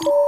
you